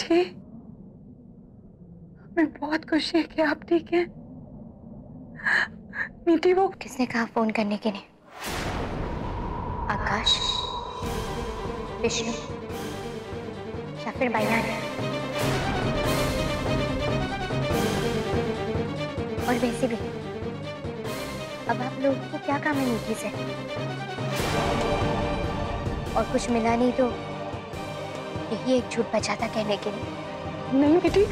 मीठे हमें बहुत खुशी है कि आप ठीक हैं। मीठी वो किसने कहा फ़ोन करने के लिए? आकाश? विष्णु? या फिर बयान? और वैसे भी, अब आप लोगों को क्या काम है मीठी से? और कुछ मिला नहीं तो यही एक झूठ बचा था कहने के लिए। नहीं बेटी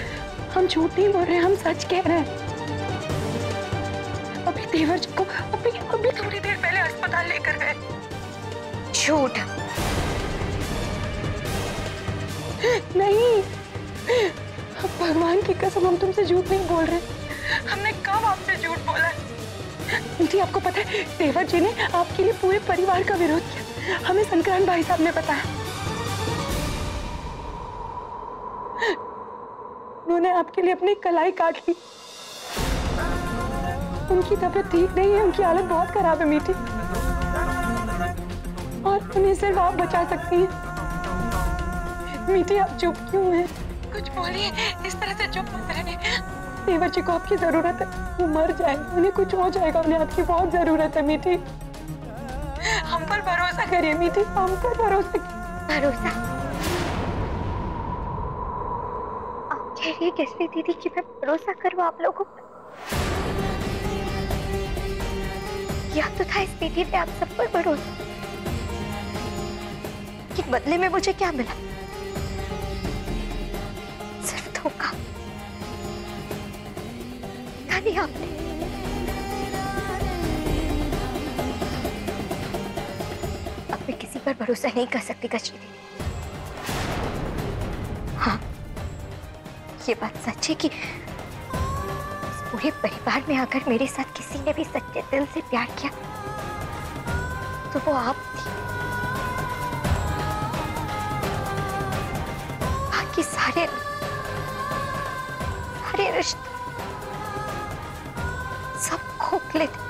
हम झूठ नहीं बोल रहे हम सच कह रहे हैं। अभी देवर जी को अभी अभी थोड़ी देर पहले अस्पताल लेकर गए। झूठ। नहीं भगवान की कसम हम तुमसे झूठ नहीं बोल रहे। हमने कब आपसे झूठ बोला? है जी आपको पता है देवर जी ने आपके लिए पूरे परिवार का विरोध किया। हमें संक्रांत भाई साहब ने बताया। उन्होंने आपके लिए अपनी कलाई काट ली। उनकी तबीयत ठीक नहीं है उनकी हालत बहुत खराब है मीठी। और उन्हें सिर्फ़ आप बचा सकती हैं। मीठी आप चुप क्यों हैं? कुछ बोलिए इस तरह से चुप मत रहिए। देवर जी को आपकी ज़रूरत है। वो मर जाएँगे उन्हें कुछ हो जाएगा उन्हें आपकी बहुत ज़रूरत है मीठी। हम पर भरोसा करिए। मीठी हम पर भरोसा भरोसा? है कैसे दीदी कि मैं भरोसा करूँ आप लोगों पर? या तो था इस बेटी पे आप सब पर भरोसा। कि बदले में मुझे क्या मिला? सिर्फ़ धोखा। नहीं आपने। अब मैं किसी पर भरोसा नहीं कर सकती कचरी ये बात सच है कि पूरे परिवार में अगर मेरे साथ किसी ने भी सच्चे दिल से प्यार किया तो वो आप थी। बाकी सारे सारे रिश्ते सब खोखले थे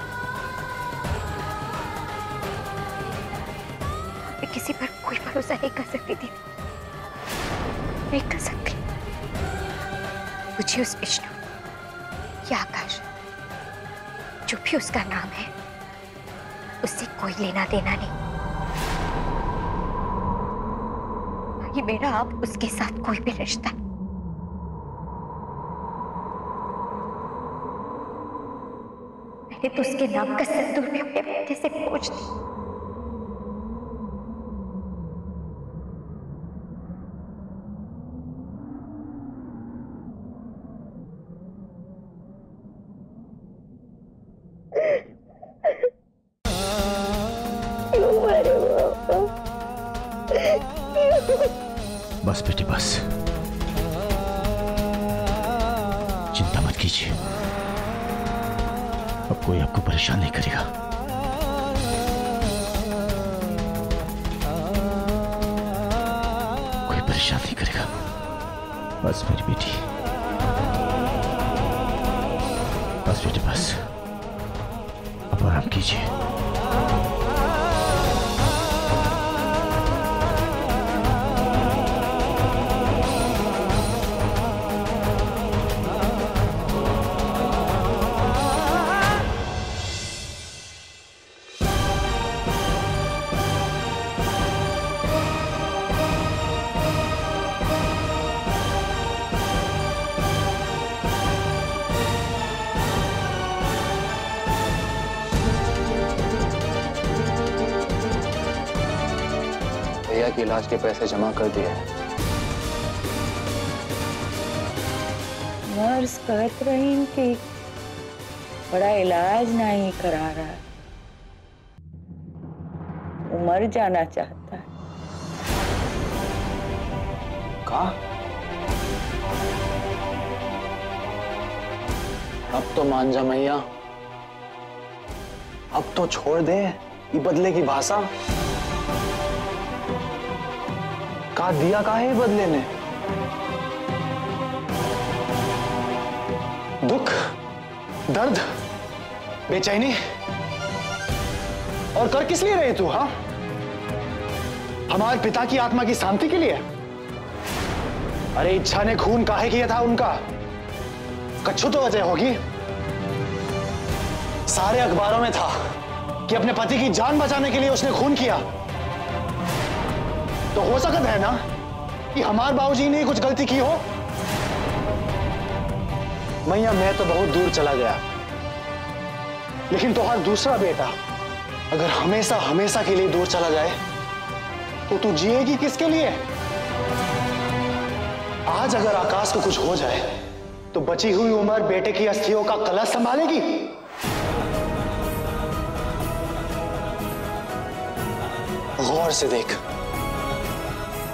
किसी पर कोई भरोसा नहीं कर सकती थी। नहीं कर सकती। मुझे उस विष्णु या आकाश, जो भी उसका नाम है उससे कोई लेना देना नहीं। ये मेरा अब उसके साथ कोई भी रिश्ता मैंने तो उसके नाम का सिंदूर भी अपने बेटे से पूछ दी कीजिए। अब कोई आपको परेशान नहीं करेगा। कोई परेशान नहीं करेगा। बस मेरी बेटी। बस बेटी बस अब आराम कीजिए। इलाज के पैसे जमा कर दिए नर्स कहत रही कि बड़ा इलाज नहीं करा रहा। वो मर जाना चाहता है। कहा? अब तो मान जा मैया अब तो छोड़ दे ये बदले की भाषा। का दिया का है बदले ने दुख, दर्द, बेचैनी? और कर किस लिए रहे तू हाँ? हमारे पिता की आत्मा की शांति के लिए? अरे, इच्छा ने खून काहे किया था उनका? कच्छू तो वजह होगी। सारे अखबारों में था कि अपने पति की जान बचाने के लिए उसने खून किया। तो हो सकता है ना कि हमारे बाबूजी ने कुछ गलती की हो। मैया, मैं तो बहुत दूर चला गया। लेकिन तुम्हारा दूसरा बेटा अगर हमेशा हमेशा के लिए दूर चला जाए तो तू जिएगी किसके लिए? आज अगर आकाश को कुछ हो जाए तो बची हुई उम्र बेटे की अस्थियों का कलश संभालेगी। गौर से देख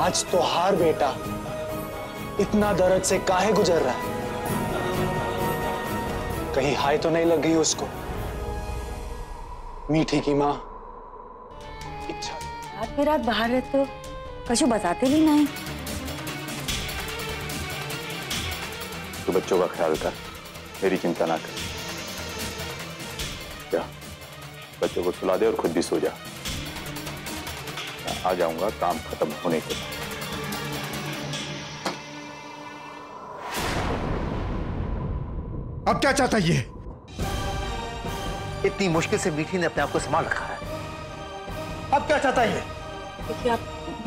आज तो हार बेटा। इतना दर्द से काहे गुजर रहा है? कहीं हाय तो नहीं लग गई उसको। मीठी की माँ। इच्छा। रात पे रात बाहर रहते हो कछु बताते भी नहीं। तू बच्चों का ख्याल कर मेरी चिंता ना कर। जा बच्चों को सुला दे और खुद भी सो जा। मैं आ जाऊँगा काम खत्म होने के बाद। अब क्या चाहता है ये? इतनी मुश्किल से मीठी ने अपने आप को संभाल रखा है। अब क्या चाहता है ये? देखिए आप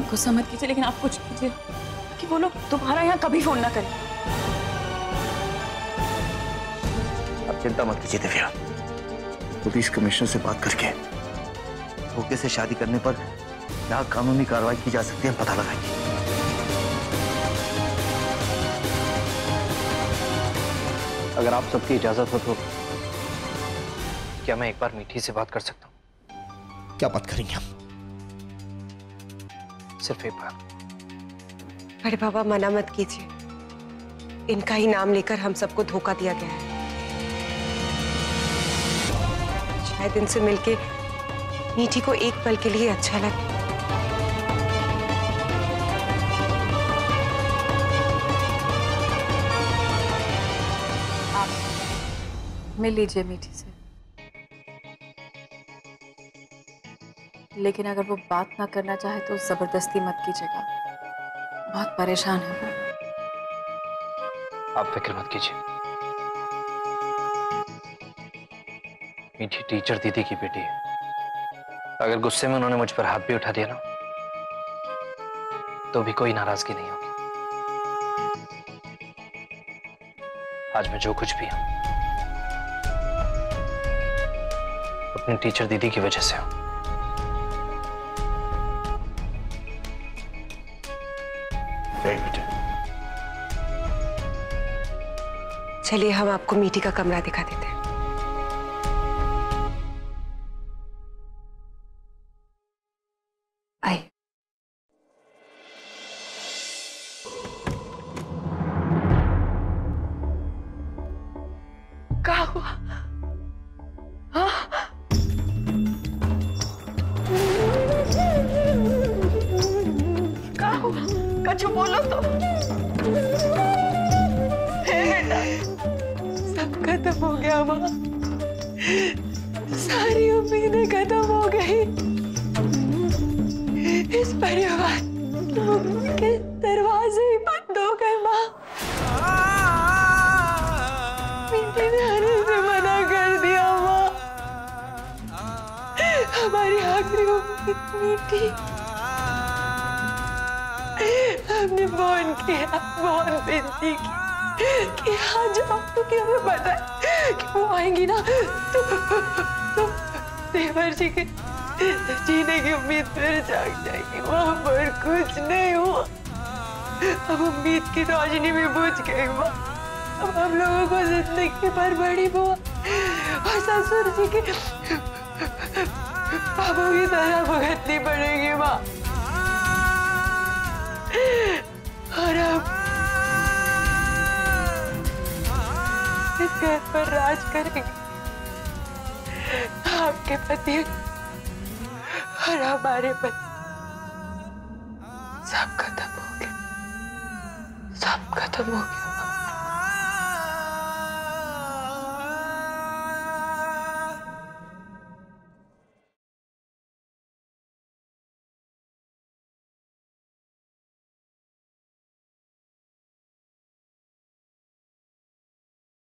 गुस्सा मत कीजिए लेकिन आप कुछ कीजिए कि वो लोग दोबारा यहाँ कभी फ़ोन ना करें। अब चिंता मत कीजिए दिव्या। पुलिस कमिश्नर से बात करके धोखे से शादी करने पर क्या कानूनी कार्रवाई की जा सकती है पता लगाएँगे। अगर आप सबकी इजाज़त हो तो क्या मैं एक बार मीठी से बात कर सकता हूँ? क्या बात करेंगे हम? सिर्फ़ एक बार। अरे बाबा मना मत कीजिए। इनका ही नाम लेकर हम सबको धोखा दिया गया है। शायद इनसे मिलके मीठी को एक पल के लिए अच्छा लगे। मिल लीजिए मीठी से। लेकिन अगर वो बात ना करना चाहे तो ज़बरदस्ती मत कीजिएगा। बहुत परेशान है आप फ़िक्र मत कीजिए। मीठी टीचर दीदी की बेटी है। अगर गुस्से में उन्होंने मुझ पर हाथ भी उठा दिया ना तो भी कोई नाराज़गी नहीं होगी। आज मैं जो कुछ भी हूँ अपनी टीचर दीदी की वजह से हो। चलिए हम आपको मीठी का कमरा दिखा देते हैं। कछु बोलो तो। सब खत्म हो गया माँ। सारी उम्मीदें खत्म हो गई। इस परिवार के दरवाजे ही बंद हो गए माँ। ने आने से मना कर दिया माँ। हमारी आखिरी उम्मीद मीठी हमने फ़ोन किया फ़ोन विनती की आप तो क्या हमें पता कि वो आएँगी ना तो, तो देवर जी के जीने की उम्मीद फिर जाग जाएगी। वहाँ पर कुछ नहीं हुआ। अब उम्मीद की रोशनी भी बुझ गई माँ अब हम लोगों को ज़िंदगी भर बड़ी बुआ और ससुर जी की पापों की तरह भुगतनी पड़ेगी माँ और अब इस घर पर राज करेंगे आपके पति और हमारे पति। सब खत्म हो गया। सब खत्म हो गया।